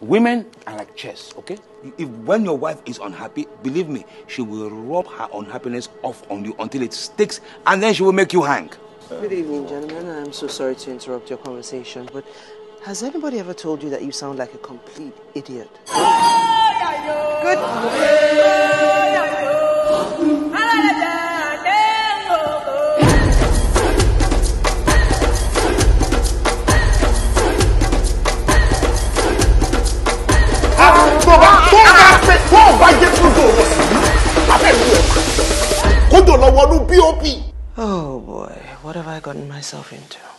Women are like chess, okay? If when your wife is unhappy, believe me, she will rub her unhappiness off on you until it sticks, and then she will make you hang. Good evening, gentlemen. I'm so sorry to interrupt your conversation, but has anybody ever told you that you sound like a complete idiot? Good. Wọnú pop. Oh boy, what have I gotten myself into?